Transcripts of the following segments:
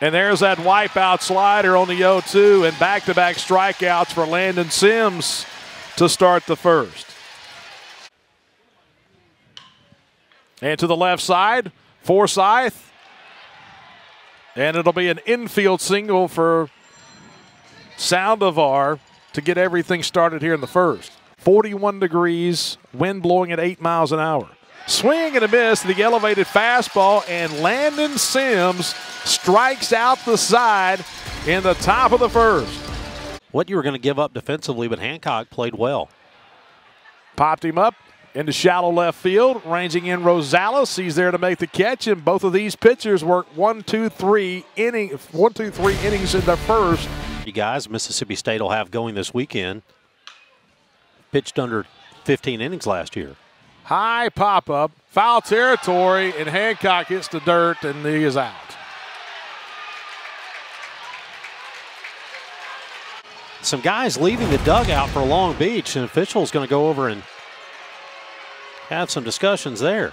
And there's that wipeout slider on the 0 2 and back to back strikeouts for Landon Sims to start the first. And to the left side, Forsythe. And it'll be an infield single for Saldivar to get everything started here in the first. 41 degrees, wind blowing at 8 miles an hour. Swing and a miss, the elevated fastball, and Landon Sims strikes out the side in the top of the first. What you were going to give up defensively, but Hancock played well. Popped him up into shallow left field, ranging in Rosales. He's there to make the catch, and both of these pitchers work one, two, three inning, one, two, three innings in the first. You guys, Mississippi State will have going this weekend. Pitched under 15 innings last year. High pop up, foul territory, and Hancock hits the dirt, and he is out. Some guys leaving the dugout for Long Beach, and officials going to go over and have some discussions there.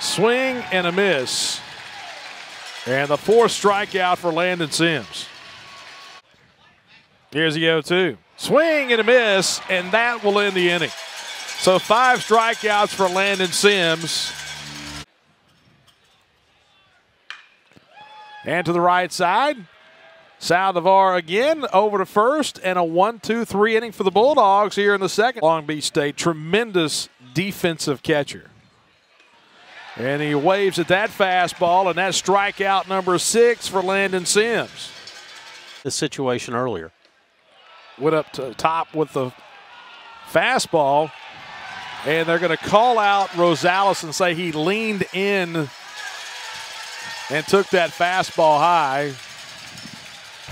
Swing and a miss. And the fourth strikeout for Landon Sims. Here's the 0 2. Swing and a miss, and that will end the inning. So five strikeouts for Landon Sims. And to the right side, Saldivar again over to first, and a one, two, three inning for the Bulldogs here in the second. Long Beach State, tremendous defensive catcher. And he waves at that fastball, and that's strikeout number six for Landon Sims. The situation earlier. Went up to top with the fastball, and they're going to call out Rosales and say he leaned in and took that fastball high.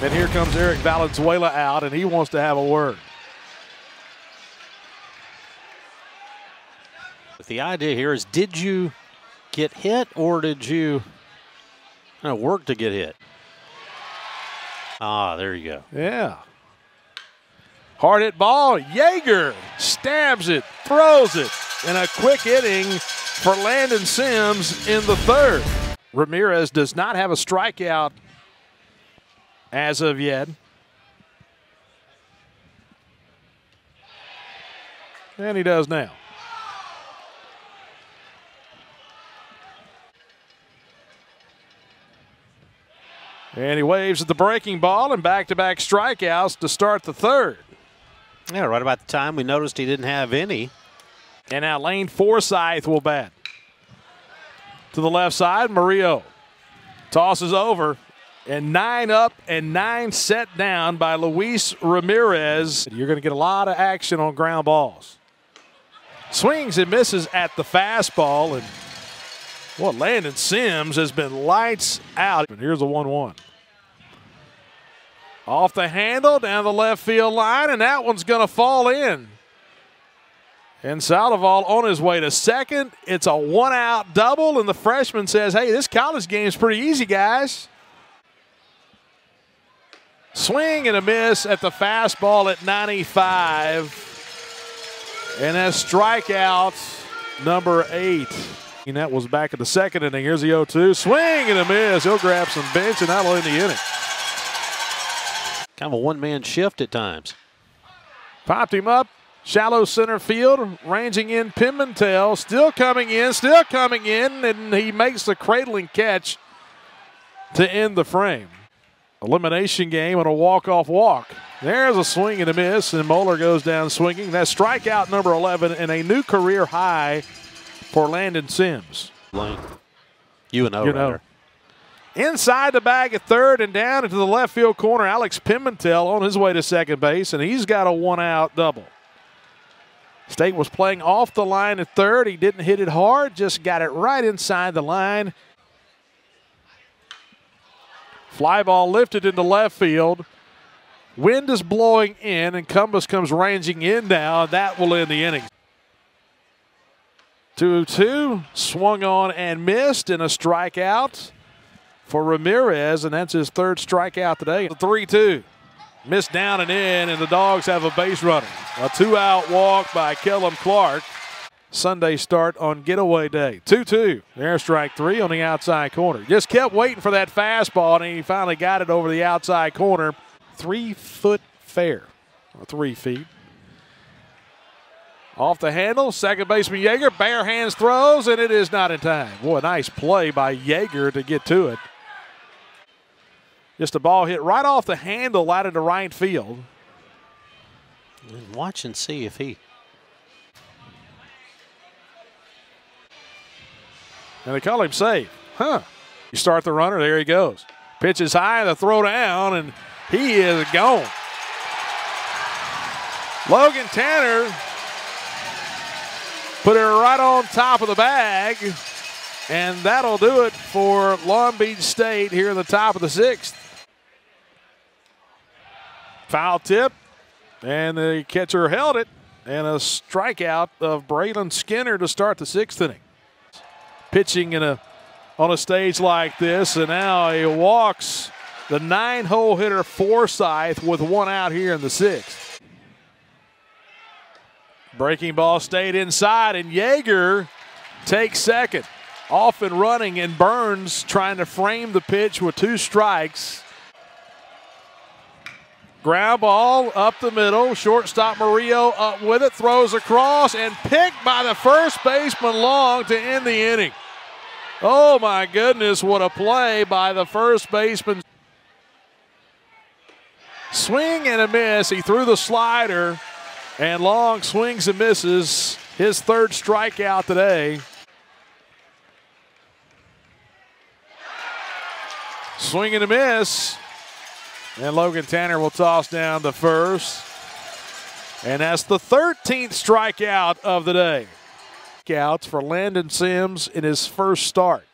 And here comes Eric Valenzuela out, and he wants to have a word. But the idea here is did you get hit or did you work to get hit? Ah, there you go. Yeah. Hard hit ball. Yeager stabs it, throws it, and a quick inning for Landon Sims in the third. Ramirez does not have a strikeout as of yet. And he does now. And he waves at the breaking ball and back to back strikeouts to start the third. Yeah, right about the time we noticed he didn't have any. And now Lane Forsythe will bat. To the left side, Murillo tosses over. And nine up and nine set down by Luis Ramirez. You're going to get a lot of action on ground balls. Swings and misses at the fastball. And well, Landon Sims has been lights out. And here's a 1 1. Off the handle, down the left field line, and that one's going to fall in. And Saldivar on his way to second. It's a one out double, and the freshman says, Hey, this college game's pretty easy, guys. Swing and a miss at the fastball at 95. And that's strikeout number eight. And that was back in the second inning. Here's the 0 2. Swing and a miss. He'll grab some bench, and that'll end the inning. Kind of a one man shift at times. Popped him up. Shallow center field, ranging in Pimentel, still coming in, still coming in, and he makes the cradling catch to end the frame. Elimination game on a walk-off walk. There's a swing and a miss, and Moeller goes down swinging. That's strikeout number 11 and a new career high for Landon Sims. Lane. You and O, You know. Inside the bag at third and down into the left field corner, Alex Pimentel on his way to second base, and he's got a one-out double. State was playing off the line at third. He didn't hit it hard, just got it right inside the line. Fly ball lifted into left field. Wind is blowing in, and Cumbest comes ranging in now, that will end the inning. 2 2, swung on and missed, and a strikeout for Ramirez, and that's his third strikeout today. 3 2. Missed down and in, and the Dogs have a base runner. A two out walk by Kellum Clark. Sunday start on getaway day. 2 2. There's strike three on the outside corner. Just kept waiting for that fastball, and he finally got it over the outside corner. Three foot fair, or three feet. Off the handle, second baseman Yeager, bare hands throws, and it is not in time. Boy, a nice play by Yeager to get to it. Just a ball hit right off the handle out into right field. And watch and see if he. And they call him safe. Huh. You start the runner, there he goes. Pitches high, the throw down, and he is gone. Logan Tanner put it right on top of the bag, and that'll do it for Long Beach State here in the top of the sixth. Foul tip, and the catcher held it, and a strikeout of Brayland Skinner to start the sixth inning. Pitching in a on a stage like this, and now he walks the nine-hole hitter Forsythe with one out here in the sixth. Breaking ball stayed inside, and Yeager takes second. Off and running, and Burns trying to frame the pitch with two strikes. Ground ball up the middle. Shortstop Murillo up with it, throws across, and picked by the first baseman Long to end the inning. Oh my goodness, what a play by the first baseman. Swing and a miss. He threw the slider, and Long swings and misses. His third strikeout today. Swing and a miss. And Logan Tanner will toss down the first. And that's the 13th strikeout of the day. Outs for Landon Sims in his first start.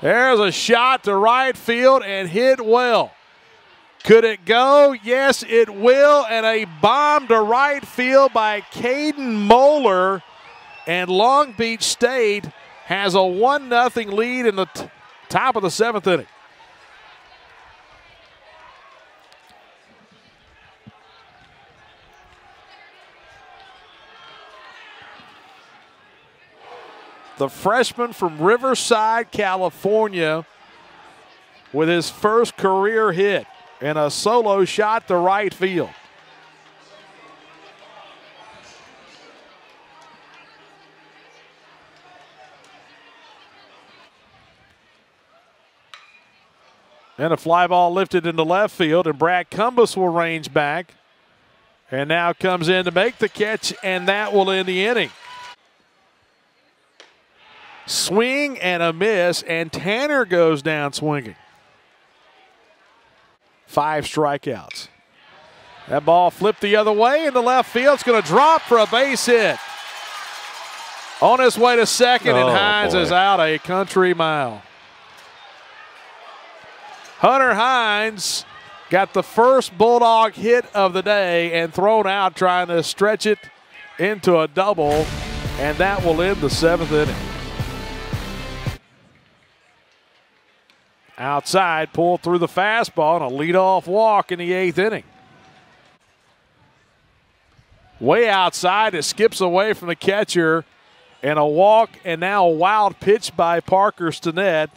There's a shot to right field and hit well. Could it go? Yes, it will. And a bomb to right field by Caden Moeller. And Long Beach State has a 1 0 lead in the top of the seventh inning. The freshman from Riverside, California, with his first career hit and a solo shot to right field. And a fly ball lifted into left field, and Brad Cumbest will range back. And now comes in to make the catch, and that will end the inning. Swing and a miss, and Tanner goes down swinging. Five strikeouts. That ball flipped the other way into left field. It's going to drop for a base hit. On his way to second, Oh, and Hines boy. is out a country mile. Hunter Hines got the first Bulldog hit of the day and thrown out trying to stretch it into a double, and that will end the seventh inning. Outside, pulled through the fastball and a leadoff walk in the eighth inning. Way outside, it skips away from the catcher, and a walk, and now a wild pitch by Parker Stinnett.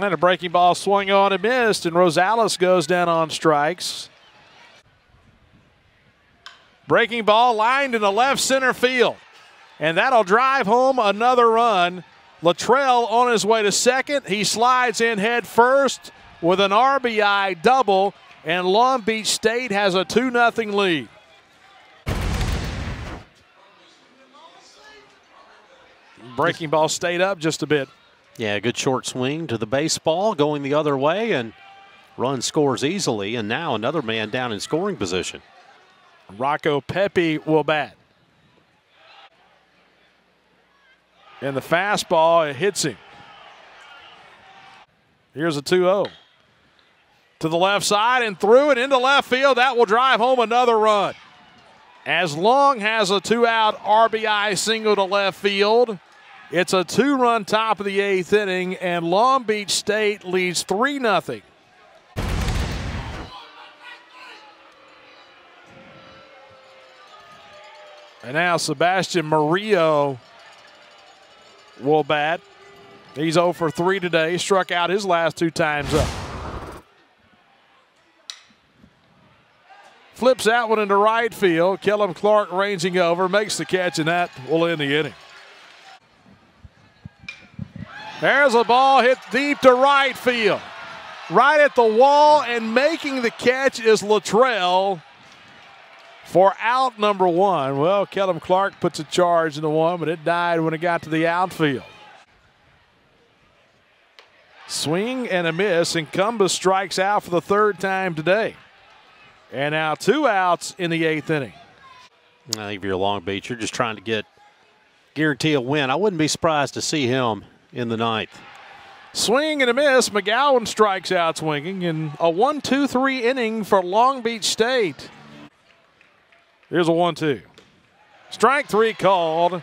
And a breaking ball swung on and missed, and Rosales goes down on strikes. Breaking ball lined in the left center field. And that'll drive home another run. Latrell on his way to second. He slides in head first with an RBI double, and Long Beach State has a 2 0 lead. Breaking ball stayed up just a bit. Yeah, good short swing to the baseball, going the other way, and run scores easily. And now another man down in scoring position. Rocco Pepe will bat. And the fastball, it hits him. Here's a 2 0. To the left side and through it into left field. That will drive home another run. As Long has a two out RBI single to left field. It's a two run top of the eighth inning, and Long Beach State leads 3 0. And now Sebastian Murillo will bat. He's 0 for 3 today. Struck out his last two times up. Flips that one into right field. Kellum Clark ranging over, makes the catch, and that will end the inning. There's a ball hit deep to right field. Right at the wall and making the catch is Latrell for out number one. Well, Kellum Clark puts a charge into one, but it died when it got to the outfield. Swing and a miss, and Cumbest strikes out for the third time today. And now two outs in the eighth inning. I think if you're Long Beach, you're just trying to get guarantee a win. I wouldn't be surprised to see him in the ninth. Swing and a miss. McGowan strikes out swinging in a 1 2 3 inning for Long Beach State. Here's a 1 2. Strike three called.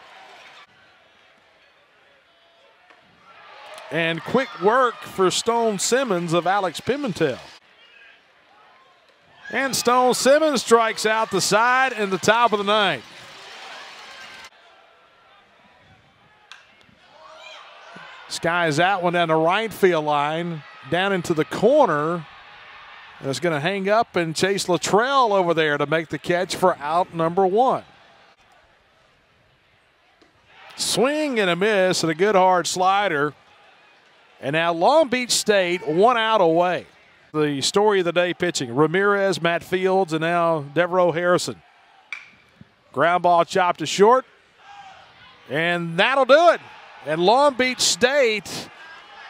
And quick work for Stone Simmons of Alex Pimentel. And Stone Simmons strikes out the side in the top of the ninth. Skies that one down the right field line, down into the corner. And going to hang up and chase Latrell over there to make the catch for out number one. Swing and a miss and a good hard slider. And now Long Beach State one out away. The story of the day pitching Ramirez, Matt Fields, and now Devereaux Harrison. Ground ball chopped to short. And that'll do it. And Long Beach State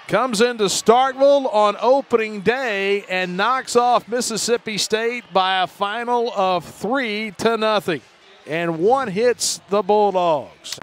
comes into Starkville on opening day and knocks off Mississippi State by a final of three to nothing. And one hits the Bulldogs.